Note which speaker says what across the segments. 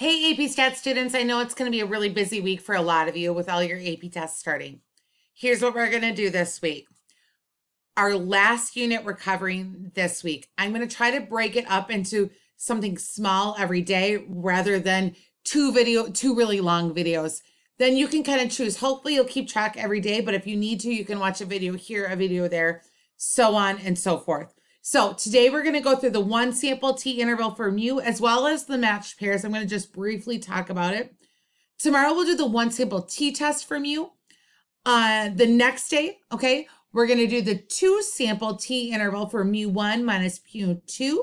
Speaker 1: Hey, AP Stat students, I know it's going to be a really busy week for a lot of you with all your AP tests starting. Here's what we're going to do this week. Our last unit we're covering this week, I'm going to try to break it up into something small every day rather than two video, two really long videos. Then you can kind of choose. Hopefully you'll keep track every day, but if you need to, you can watch a video here, a video there, so on and so forth. So today we're going to go through the one sample T interval for mu as well as the matched pairs. I'm going to just briefly talk about it. Tomorrow we'll do the one sample T test for mu. Uh, the next day, okay, we're going to do the two sample T interval for mu1 minus mu2.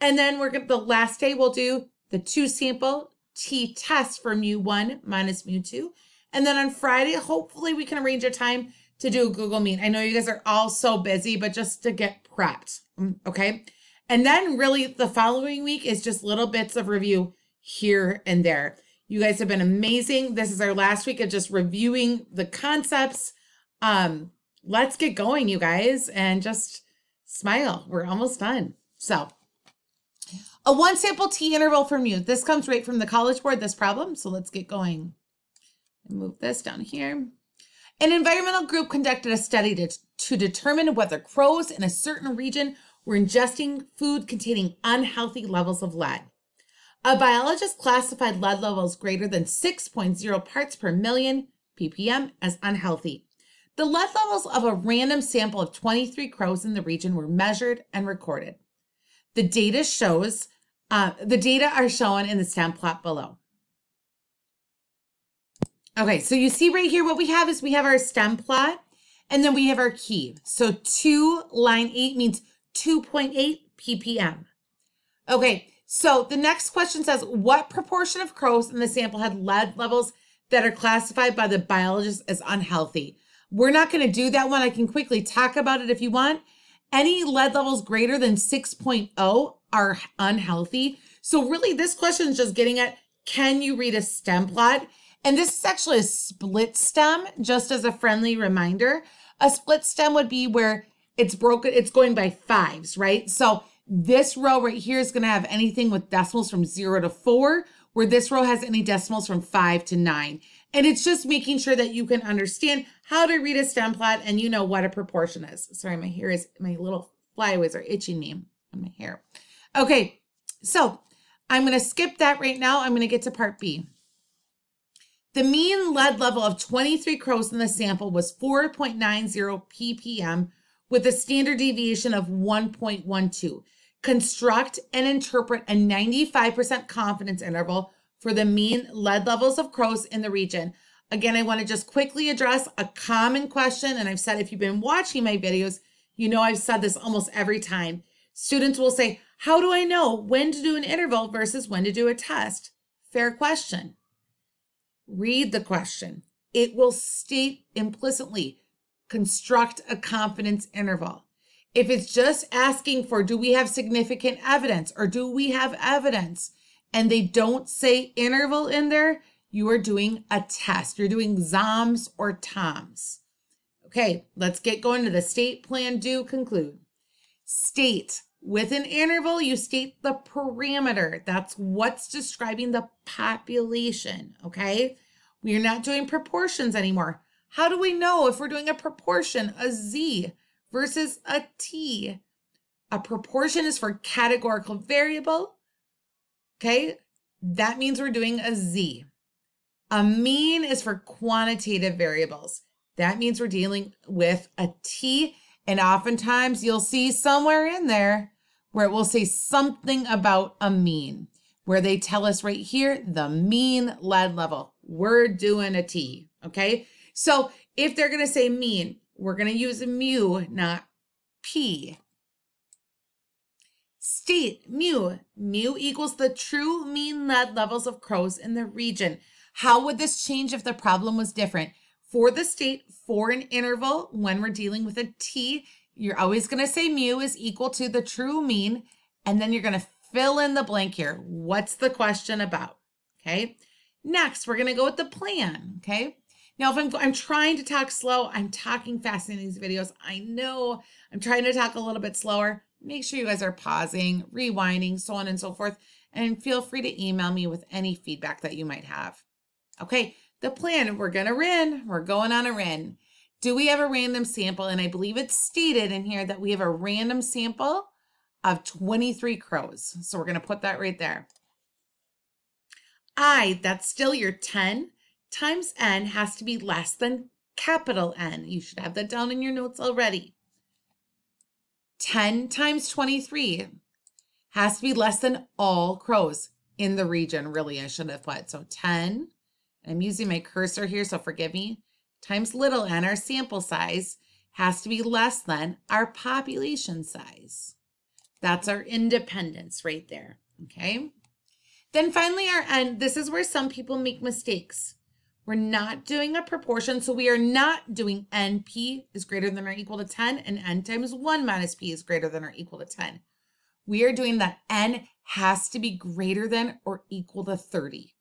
Speaker 1: And then we're going to, the last day we'll do the two sample T test for mu1 minus mu2. And then on Friday, hopefully we can arrange a time to do a Google Meet. I know you guys are all so busy, but just to get prepped. Mm, okay. And then really the following week is just little bits of review here and there. You guys have been amazing. This is our last week of just reviewing the concepts. Um, let's get going, you guys, and just smile. We're almost done. So, a one sample T interval for you. This comes right from the College Board, this problem. So let's get going. Move this down here. An environmental group conducted a study to, to determine whether crows in a certain region were ingesting food containing unhealthy levels of lead. A biologist classified lead levels greater than 6.0 parts per million ppm as unhealthy. The lead levels of a random sample of 23 crows in the region were measured and recorded. The data shows uh, the data are shown in the stem plot below. Okay, so you see right here what we have is we have our stem plot and then we have our key. So 2 line 8 means 2.8 ppm. Okay, so the next question says what proportion of crows in the sample had lead levels that are classified by the biologist as unhealthy? We're not going to do that one. I can quickly talk about it if you want. Any lead levels greater than 6.0 are unhealthy. So really this question is just getting at can you read a stem plot? And this is actually a split stem, just as a friendly reminder. A split stem would be where it's broken, it's going by fives, right? So this row right here is going to have anything with decimals from zero to four, where this row has any decimals from five to nine. And it's just making sure that you can understand how to read a stem plot and you know what a proportion is. Sorry, my hair is, my little flyaways are itching me on my hair. Okay, so I'm going to skip that right now. I'm going to get to part B. The mean lead level of 23 crows in the sample was 4.90 ppm with a standard deviation of 1.12. Construct and interpret a 95% confidence interval for the mean lead levels of crows in the region. Again, I want to just quickly address a common question. And I've said if you've been watching my videos, you know I've said this almost every time. Students will say, How do I know when to do an interval versus when to do a test? Fair question. Read the question. It will state implicitly, construct a confidence interval. If it's just asking for, do we have significant evidence or do we have evidence? And they don't say interval in there, you are doing a test. You're doing ZOMs or TOMs. Okay, let's get going to the state plan do conclude. State with an interval, you state the parameter. That's what's describing the population, okay? We are not doing proportions anymore. How do we know if we're doing a proportion, a Z versus a T? A proportion is for categorical variable, okay? That means we're doing a Z. A mean is for quantitative variables. That means we're dealing with a T, and oftentimes you'll see somewhere in there where it will say something about a mean, where they tell us right here, the mean lead level. We're doing a T, okay? So if they're gonna say mean, we're gonna use a mu, not P. State mu. Mu equals the true mean lead levels of crows in the region. How would this change if the problem was different? For the state, for an interval, when we're dealing with a T, you're always going to say mu is equal to the true mean, and then you're going to fill in the blank here. What's the question about? Okay. Next, we're going to go with the plan. Okay. Now, if I'm, I'm trying to talk slow, I'm talking fast in these videos. I know I'm trying to talk a little bit slower. Make sure you guys are pausing, rewinding, so on and so forth. and feel free to email me with any feedback that you might have. Okay, the plan, we're gonna RIN, we're going on a RIN. Do we have a random sample? And I believe it's stated in here that we have a random sample of 23 crows. So we're gonna put that right there. I, that's still your 10 times N has to be less than capital N. You should have that down in your notes already. 10 times 23 has to be less than all crows in the region, really, I should have put. So 10, I'm using my cursor here, so forgive me, times little n, our sample size, has to be less than our population size. That's our independence right there, okay? Then finally our n, this is where some people make mistakes. We're not doing a proportion, so we are not doing NP is greater than or equal to 10 and N times 1 minus P is greater than or equal to 10. We are doing that N has to be greater than or equal to 30.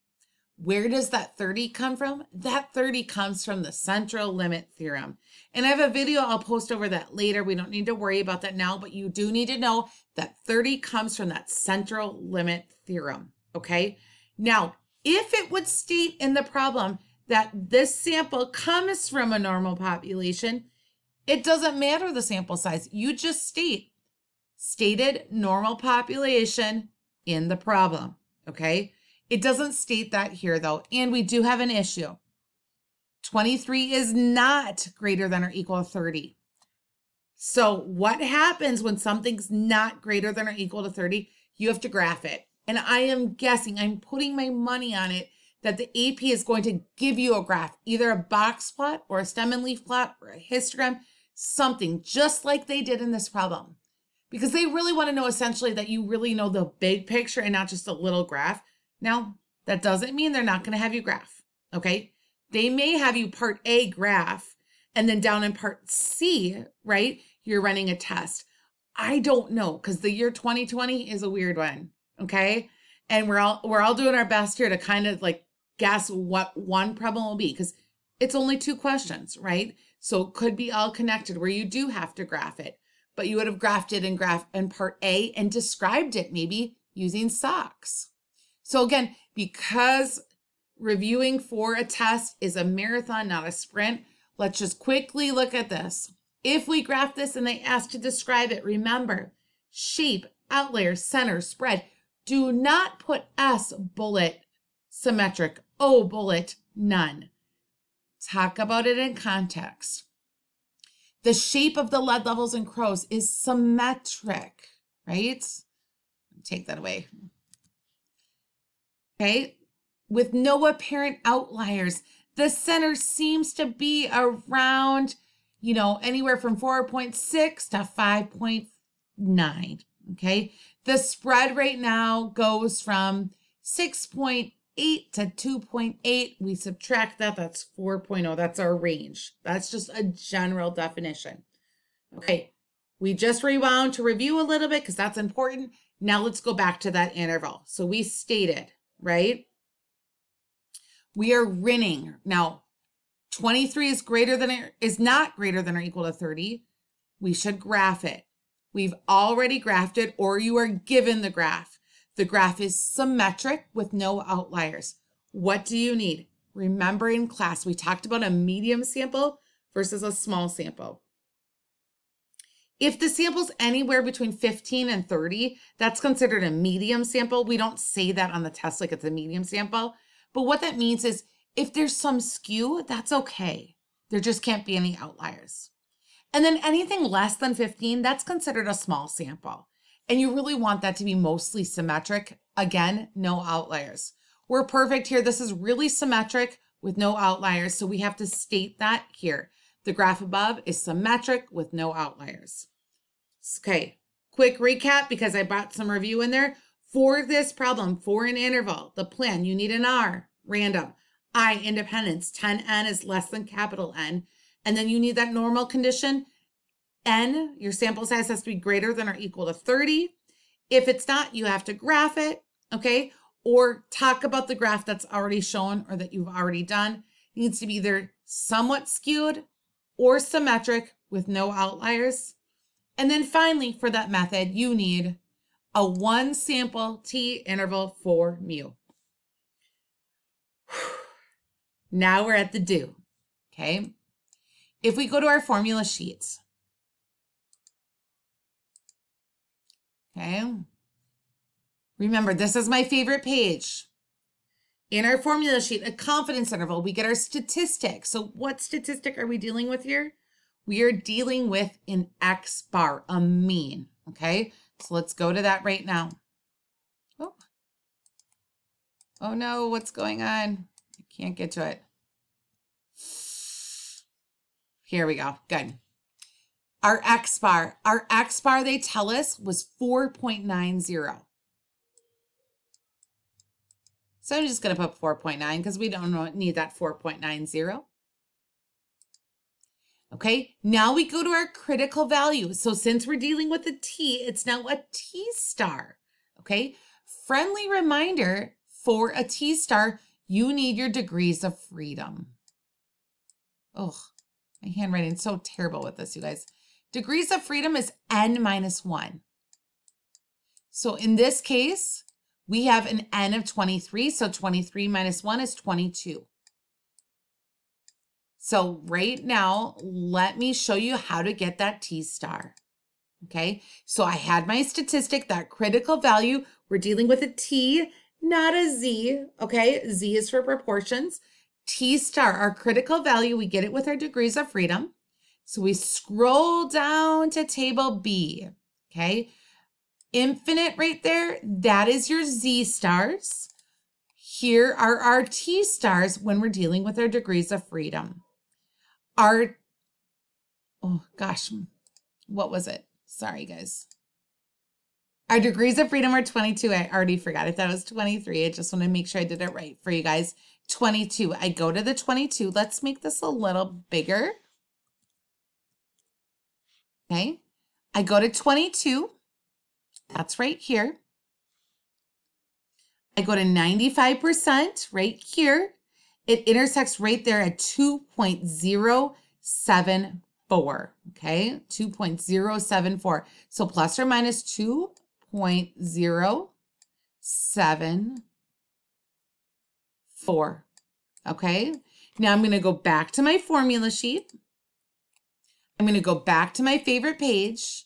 Speaker 1: Where does that 30 come from? That 30 comes from the central limit theorem. And I have a video I'll post over that later. We don't need to worry about that now, but you do need to know that 30 comes from that central limit theorem, okay? Now, if it would state in the problem that this sample comes from a normal population, it doesn't matter the sample size. You just state stated normal population in the problem, okay? It doesn't state that here though, and we do have an issue. 23 is not greater than or equal to 30. So what happens when something's not greater than or equal to 30? You have to graph it. And I am guessing, I'm putting my money on it that the AP is going to give you a graph, either a box plot or a stem and leaf plot or a histogram, something just like they did in this problem. Because they really want to know essentially that you really know the big picture and not just a little graph. Now, that doesn't mean they're not going to have you graph, okay? They may have you part A graph and then down in part C, right? You're running a test. I don't know because the year 2020 is a weird one, okay? And we're all we're all doing our best here to kind of like guess what one problem will be because it's only two questions, right? So it could be all connected where you do have to graph it, but you would have graphed it in graph in part A and described it maybe using SOCS. So again, because reviewing for a test is a marathon, not a sprint, let's just quickly look at this. If we graph this and they ask to describe it, remember shape, outlier, center, spread. Do not put S bullet symmetric O bullet, none. Talk about it in context. The shape of the lead levels in crows is symmetric, right? Take that away. Okay, with no apparent outliers. The center seems to be around, you know, anywhere from 4.6 to 5.9. Okay, the spread right now goes from 6.8 to 2.8, we subtract that, that's 4.0. That's our range. That's just a general definition. Okay, we just rewound to review a little bit because that's important. Now let's go back to that interval. So we stated, right? We are RINing. Now, 23 is greater than is not greater than or equal to 30. We should graph it. We've already graphed it or you are given the graph. The graph is symmetric with no outliers. What do you need? Remember in class, we talked about a medium sample versus a small sample. If the sample's anywhere between 15 and 30, that's considered a medium sample. We don't say that on the test like it's a medium sample. But what that means is if there's some skew, that's okay. There just can't be any outliers. And then anything less than 15, that's considered a small sample. And you really want that to be mostly symmetric. Again, no outliers. We're perfect here. This is really symmetric with no outliers. So we have to state that here. The graph above is symmetric with no outliers. Okay, quick recap because I brought some review in there. For this problem, for an interval, the plan, you need an R, random. I, independence, 10N is less than capital N. And then you need that normal condition N, your sample size has to be greater than or equal to 30. If it's not, you have to graph it, okay? Or talk about the graph that's already shown or that you've already done. It needs to be either somewhat skewed or symmetric with no outliers. And then finally, for that method, you need a one sample t interval for mu. Now we're at the do, okay? If we go to our formula sheets, okay? Remember, this is my favorite page. In our formula sheet, a confidence interval, we get our statistic. So what statistic are we dealing with here? We are dealing with an X bar, a mean, okay? So let's go to that right now. Oh, oh no, what's going on? I can't get to it. Here we go, good. Our X bar, our X bar, they tell us, was 4.90. So I'm just going to put 4.9 because we don't need that 4.90. Okay, now we go to our critical value. So since we're dealing with a T, it's now a T star. Okay, friendly reminder for a T star, you need your degrees of freedom. Oh, my handwriting's so terrible with this, you guys. Degrees of freedom is n minus 1. So in this case, we have an n of 23. So 23 minus 1 is 22. So right now, let me show you how to get that T star. Okay, so I had my statistic, that critical value. We're dealing with a T, not a Z. Okay, Z is for proportions. T star, our critical value, we get it with our degrees of freedom. So we scroll down to table B. Okay, infinite right there, that is your Z stars. Here are our T stars when we're dealing with our degrees of freedom. Our oh gosh what was it? Sorry guys. Our degrees of freedom are 22 i already forgot. If that was 23 i just want to make sure i did it right for you guys. 22 i go to the 22 let's make this a little bigger. Okay? I go to 22 that's right here i go to 95% right here it intersects right there at 2.074. Okay, 2.074. So plus or minus 2.074. Okay, now I'm going to go back to my formula sheet. I'm going to go back to my favorite page.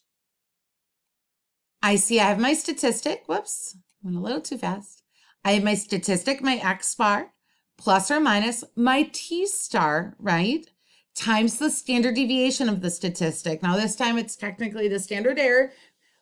Speaker 1: I see I have my statistic. Whoops, went a little too fast. I have my statistic, my X bar plus or minus my T star, right? Times the standard deviation of the statistic. Now, this time it's technically the standard error,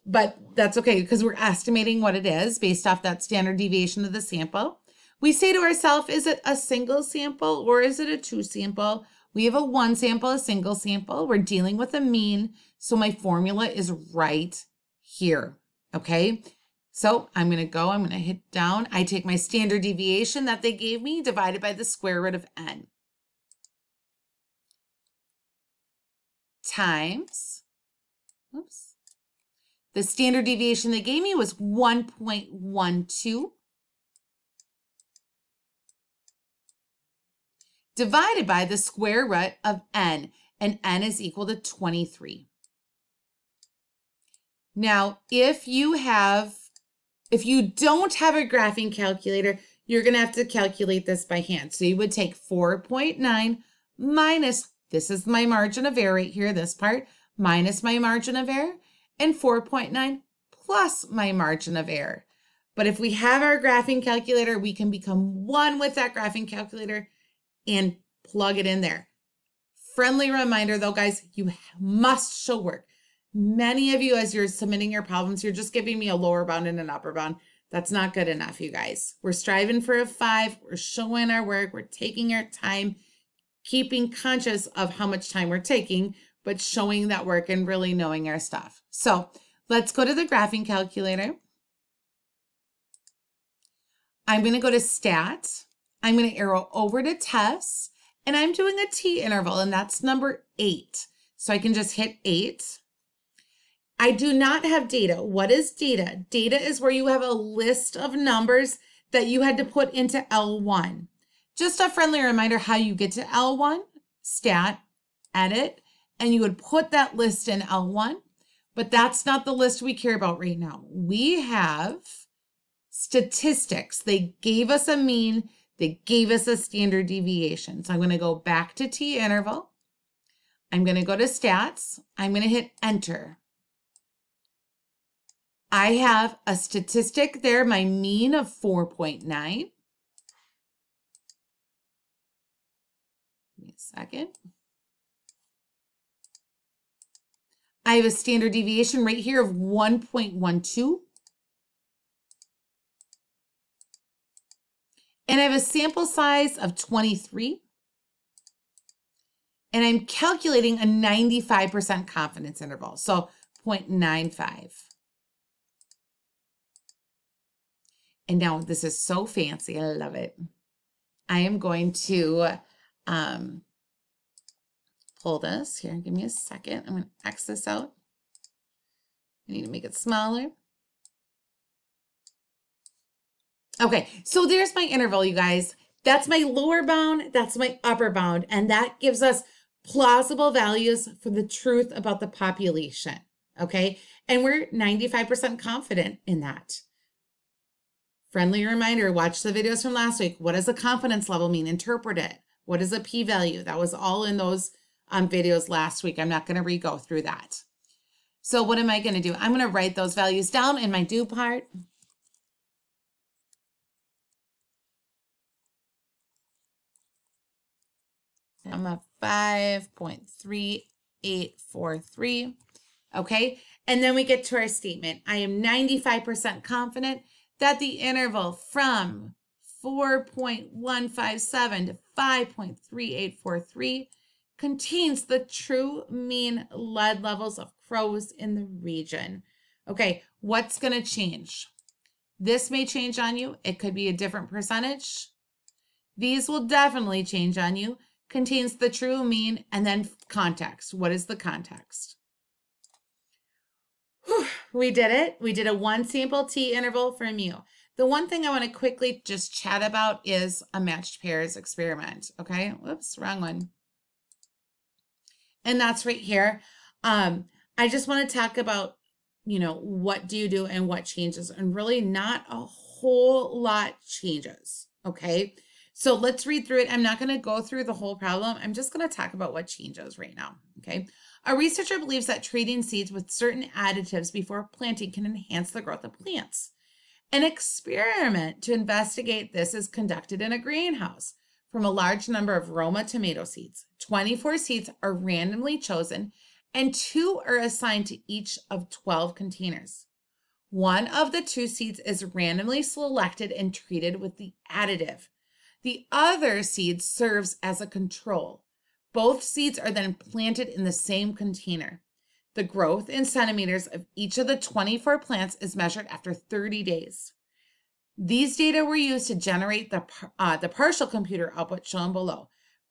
Speaker 1: but that's okay because we're estimating what it is based off that standard deviation of the sample. We say to ourselves, is it a single sample or is it a two sample? We have a one sample, a single sample. We're dealing with a mean. So my formula is right here. Okay. So I'm going to go, I'm going to hit down. I take my standard deviation that they gave me divided by the square root of n. Times, oops, the standard deviation they gave me was 1.12 divided by the square root of n, and n is equal to 23. Now, if you have if you don't have a graphing calculator, you're going to have to calculate this by hand. So you would take 4.9 minus, this is my margin of error right here, this part, minus my margin of error, and 4.9 plus my margin of error. But if we have our graphing calculator, we can become one with that graphing calculator and plug it in there. Friendly reminder though, guys, you must show work. Many of you, as you're submitting your problems, you're just giving me a lower bound and an upper bound. That's not good enough, you guys. We're striving for a five. We're showing our work. We're taking our time, keeping conscious of how much time we're taking, but showing that work and really knowing our stuff. So let's go to the graphing calculator. I'm going to go to stat. I'm going to arrow over to tests, and I'm doing a T interval, and that's number eight. So I can just hit eight. I do not have data. What is data? Data is where you have a list of numbers that you had to put into L1. Just a friendly reminder how you get to L1, stat, edit, and you would put that list in L1. But that's not the list we care about right now. We have statistics. They gave us a mean, they gave us a standard deviation. So I'm going to go back to T interval. I'm going to go to stats. I'm going to hit enter. I have a statistic there, my mean of 4.9. Give me a second. I have a standard deviation right here of 1.12. And I have a sample size of 23. And I'm calculating a 95% confidence interval, so 0.95. And now this is so fancy. I love it. I am going to um, pull this here. Give me a second. I'm going to X this out. I need to make it smaller. Okay, so there's my interval, you guys. That's my lower bound, that's my upper bound, and that gives us plausible values for the truth about the population, okay? And we're 95% confident in that. Friendly reminder, watch the videos from last week. What does the confidence level mean? Interpret it. What is a p-value? That was all in those um, videos last week. I'm not going to re-go through that. So what am I going to do? I'm going to write those values down in my do part. I'm a 5.3843. Okay. And then we get to our statement. I am 95% confident that the interval from 4.157 to 5.3843 contains the true mean lead levels of crows in the region. Okay, what's going to change? This may change on you. It could be a different percentage. These will definitely change on you. Contains the true mean and then context. What is the context? We did it. We did a one sample T interval from mu. The one thing I want to quickly just chat about is a matched pairs experiment. Okay, whoops, wrong one and that's right here. Um, I just want to talk about, you know, what do you do and what changes, and really not a whole lot changes. Okay. So let's read through it. I'm not going to go through the whole problem. I'm just going to talk about what changes right now. Okay. A researcher believes that treating seeds with certain additives before planting can enhance the growth of plants. An experiment to investigate this is conducted in a greenhouse from a large number of Roma tomato seeds. 24 seeds are randomly chosen and two are assigned to each of 12 containers. One of the two seeds is randomly selected and treated with the additive. The other seed serves as a control. Both seeds are then planted in the same container. The growth in centimeters of each of the 24 plants is measured after 30 days. These data were used to generate the, uh, the partial computer output shown below.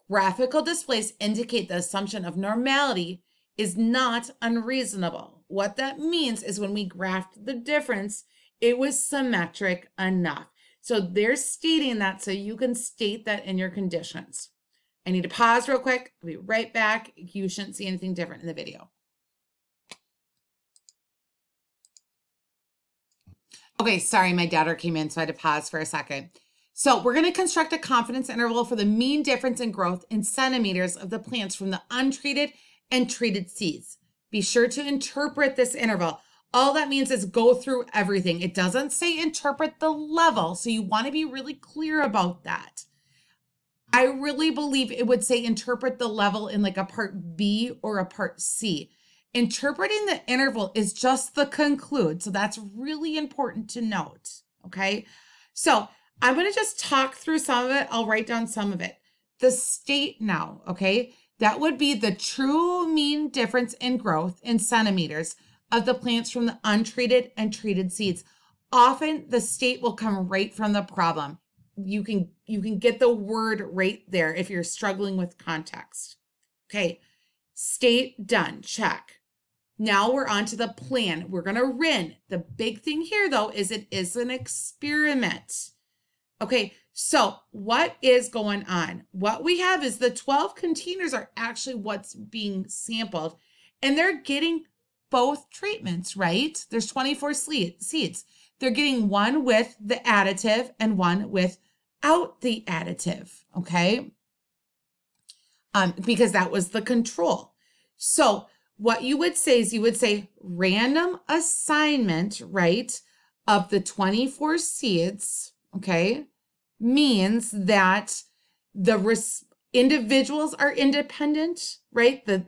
Speaker 1: Graphical displays indicate the assumption of normality is not unreasonable. What that means is when we graphed the difference, it was symmetric enough. So they're stating that so you can state that in your conditions. I need to pause real quick. I'll be right back. You shouldn't see anything different in the video. Okay, sorry, my daughter came in, so I had to pause for a second. So we're going to construct a confidence interval for the mean difference in growth in centimeters of the plants from the untreated and treated seeds. Be sure to interpret this interval. All that means is go through everything. It doesn't say interpret the level, so you want to be really clear about that. I really believe it would say interpret the level in like a part B or a part C. Interpreting the interval is just the conclude. So that's really important to note. Okay. So I'm going to just talk through some of it. I'll write down some of it. The state now. Okay. That would be the true mean difference in growth in centimeters of the plants from the untreated and treated seeds. Often the state will come right from the problem. You can you can get the word right there if you're struggling with context. Okay. State done. Check. Now we're on to the plan. We're going to RIN. The big thing here, though, is it is an experiment. Okay, so what is going on? What we have is the 12 containers are actually what's being sampled, and they're getting both treatments, right? There's 24 seeds. They're getting one with the additive and one without the additive, okay? Um, because that was the control. So what you would say is you would say random assignment, right, of the 24 seeds, okay, means that the individuals are independent, right? The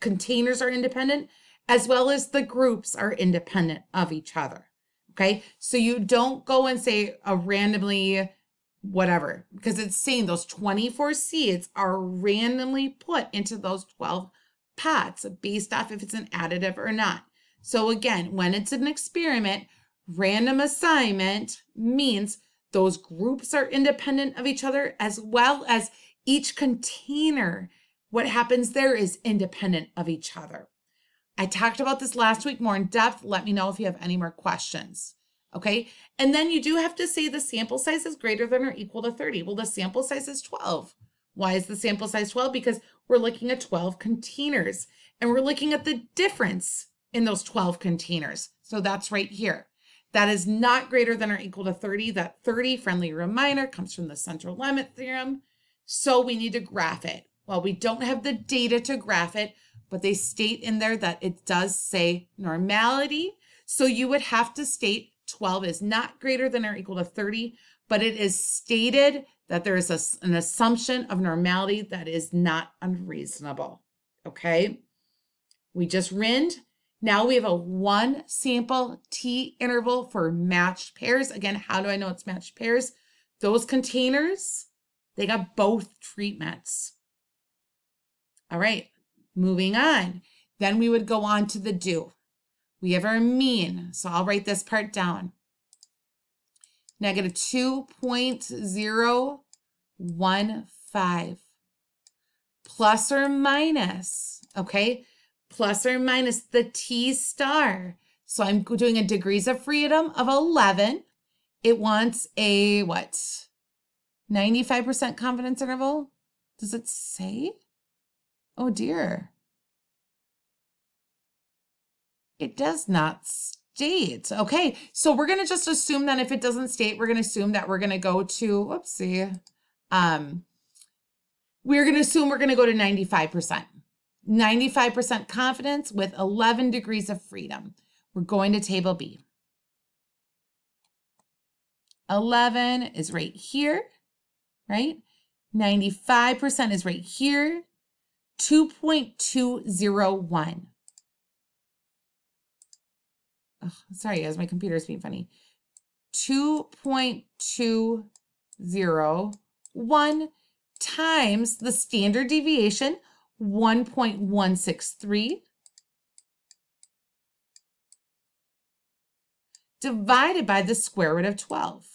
Speaker 1: containers are independent, as well as the groups are independent of each other. Okay. So you don't go and say a randomly whatever, because it's saying those 24 seeds are randomly put into those 12 pots based off if it's an additive or not. So again, when it's an experiment, random assignment means those groups are independent of each other as well as each container. What happens there is independent of each other. I talked about this last week more in depth. Let me know if you have any more questions. Okay. And then you do have to say the sample size is greater than or equal to 30. Well, the sample size is 12. Why is the sample size 12? Because we're looking at 12 containers and we're looking at the difference in those 12 containers. So that's right here. That is not greater than or equal to 30. That 30 friendly reminder comes from the central limit theorem. So we need to graph it. Well, we don't have the data to graph it, but they state in there that it does say normality. So you would have to state 12 is not greater than or equal to 30, but it is stated that there is a, an assumption of normality that is not unreasonable. Okay. We just rinned. Now we have a one sample T interval for matched pairs. Again, how do I know it's matched pairs? Those containers, they got both treatments. All right, moving on. Then we would go on to the do. We have our mean. So I'll write this part down negative 2.015 plus or minus, okay? Plus or minus the T star. So I'm doing a degrees of freedom of 11. It wants a what? 95% confidence interval? Does it say? Oh dear. It does not state. Okay, so we're going to just assume that if it doesn't state, we're going to assume that we're going to go to, whoopsie, um, we're going to assume we're going to go to 95%. 95% confidence with 11 degrees of freedom. We're going to table B. 11 is right here, right? 95% is right here. 2.201. sorry guys, my computer's being funny. 2.201 times the standard deviation, 1.163, divided by the square root of 12.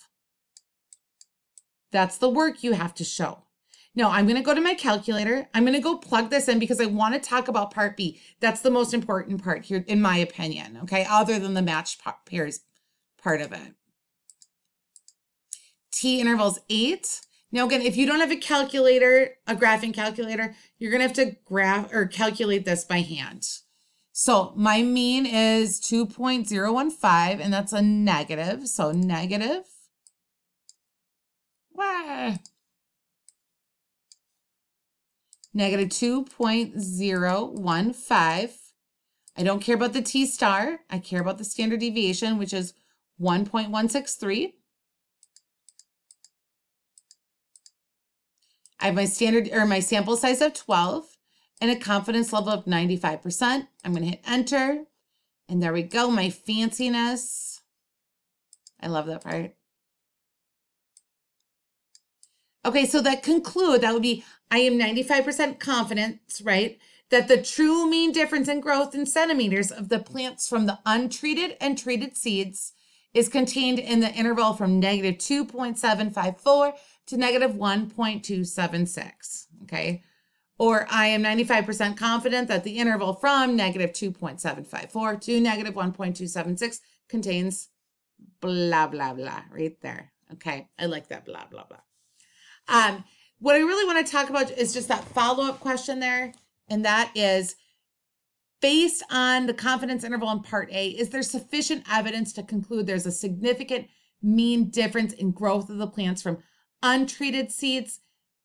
Speaker 1: That's the work you have to show. No, I'm going to go to my calculator. I'm going to go plug this in because I want to talk about part B. That's the most important part here, in my opinion. Okay. Other than the matched pairs part of it. T intervals eight. Now, again, if you don't have a calculator, a graphing calculator, you're going to have to graph or calculate this by hand. So my mean is 2.015, and that's a negative. So negative. Wah negative 2.015. I don't care about the T star. I care about the standard deviation, which is 1.163. I have my standard or my sample size of 12 and a confidence level of 95%. I'm going to hit enter. And there we go, my fanciness. I love that part. Okay, so that conclude, that would be I am 95% confident, right, that the true mean difference in growth in centimeters of the plants from the untreated and treated seeds is contained in the interval from negative 2.754 to negative 1.276, okay? Or I am 95% confident that the interval from negative 2.754 to negative 1.276 contains blah, blah, blah, right there. Okay, I like that blah, blah, blah. Um, what I really want to talk about is just that follow up question there. And that is based on the confidence interval in part A, is there sufficient evidence to conclude there's a significant mean difference in growth of the plants from untreated seeds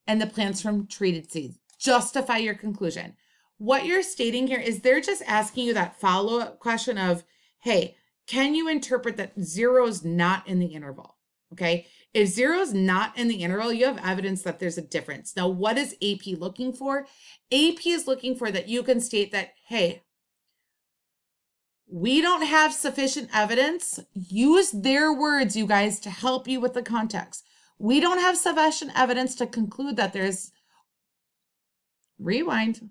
Speaker 1: and the plants from treated seeds? Justify your conclusion. What you're stating here is they're just asking you that follow up question of, hey, can you interpret that zero is not in the interval? Okay. If zero is not in the interval, you have evidence that there's a difference. Now, what is AP looking for? AP is looking for that you can state that, hey, we don't have sufficient evidence. Use their words, you guys, to help you with the context. We don't have sufficient evidence to conclude that there's, rewind,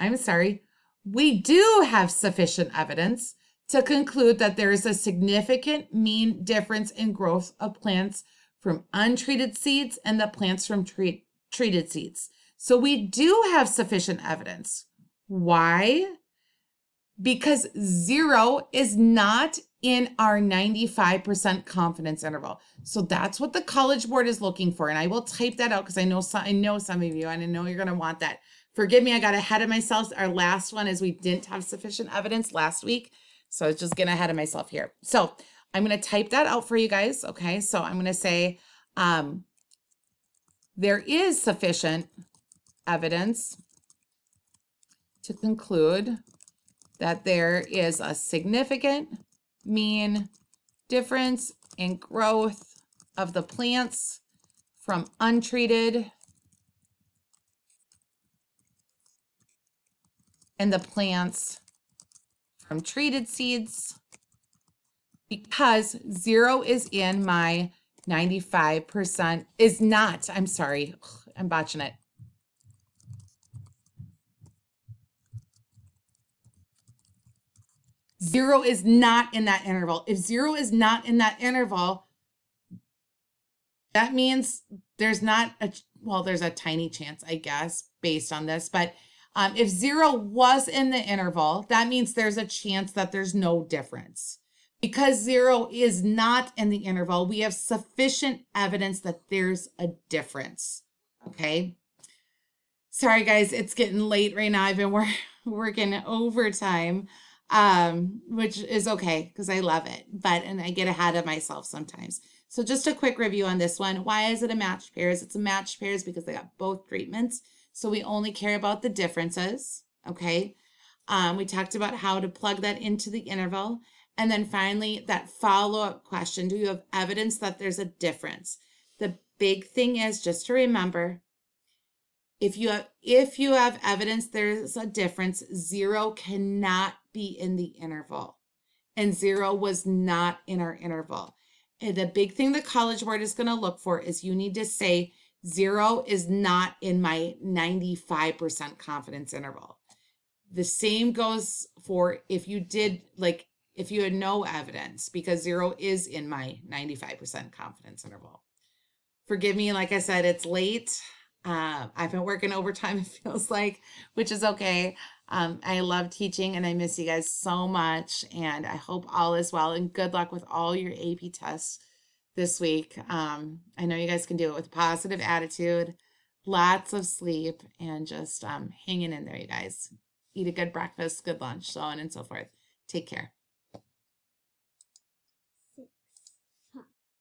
Speaker 1: I'm sorry, we do have sufficient evidence to conclude that there is a significant mean difference in growth of plants from untreated seeds and the plants from treat, treated seeds. So we do have sufficient evidence. Why? Because zero is not in our 95% confidence interval. So that's what the College Board is looking for. And I will type that out because I know some, I know some of you and I know you're going to want that. Forgive me, I got ahead of myself. Our last one is we didn't have sufficient evidence last week. So I was just getting ahead of myself here. So I'm going to type that out for you guys. Okay. So I'm going to say um, there is sufficient evidence to conclude that there is a significant mean difference in growth of the plants from untreated and the plants from treated seeds because zero is in my 95% is not, I'm sorry, I'm botching it. Zero is not in that interval. If zero is not in that interval, that means there's not a, well, there's a tiny chance, I guess, based on this, but um, if zero was in the interval, that means there's a chance that there's no difference. Because zero is not in the interval, we have sufficient evidence that there's a difference. Okay. Sorry, guys, it's getting late right now. I've been wor working overtime, um, which is okay because I love it, but and I get ahead of myself sometimes. So just a quick review on this one. Why is it a matched pairs? It's a matched pairs because they got both treatments. So we only care about the differences, okay? Um, we talked about how to plug that into the interval. And then finally, that follow-up question, do you have evidence that there's a difference? The big thing is just to remember, if you have, if you have evidence there's a difference, zero cannot be in the interval. And zero was not in our interval. And the big thing the College Board is going to look for is you need to say, Zero is not in my 95% confidence interval. The same goes for if you did, like, if you had no evidence, because zero is in my 95% confidence interval. Forgive me, like I said, it's late. Uh, I've been working overtime, it feels like, which is okay. Um, I love teaching and I miss you guys so much. And I hope all is well and good luck with all your AP tests this week. Um, I know you guys can do it with positive attitude, lots of sleep, and just um, hanging in there, you guys. Eat a good breakfast, good lunch, so on and so forth. Take care.